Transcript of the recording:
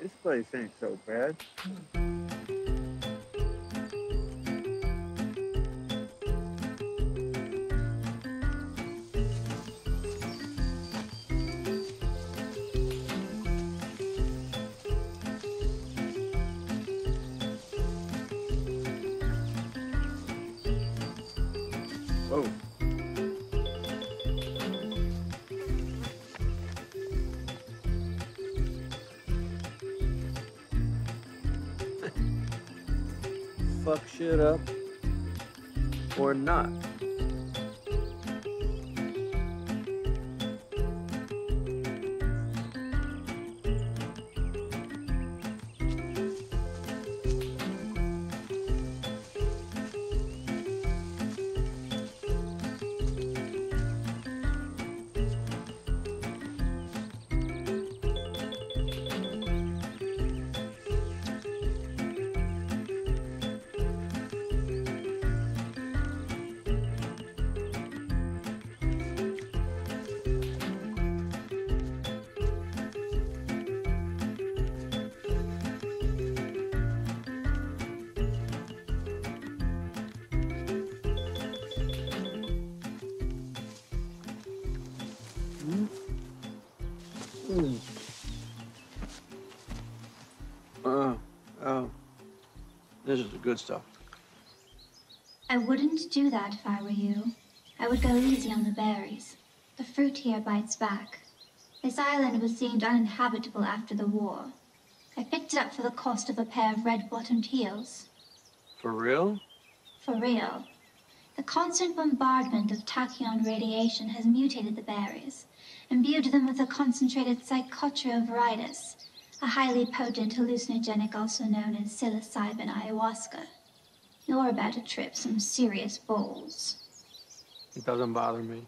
This place ain't so bad. Whoa. Fuck shit up or not. Oh, oh. This is the good stuff. I wouldn't do that if I were you. I would go easy on the berries. The fruit here bites back. This island was deemed uninhabitable after the war. I picked it up for the cost of a pair of red-bottomed heels. For real? For real. The constant bombardment of tachyon radiation has mutated the berries, imbued them with a concentrated psychotroph a highly potent hallucinogenic also known as psilocybin ayahuasca. You're about to trip some serious balls. It doesn't bother me.